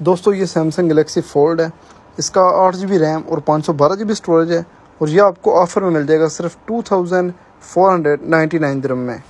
दोस्तों, ये Samsung Galaxy fold है। इसका आठ जी बी रैम और पाँच सौ बारह जी बी स्टोरेज है और यह आपको ऑफ़र में मिल जाएगा सिर्फ़ two thousand four hundred ninety nine में।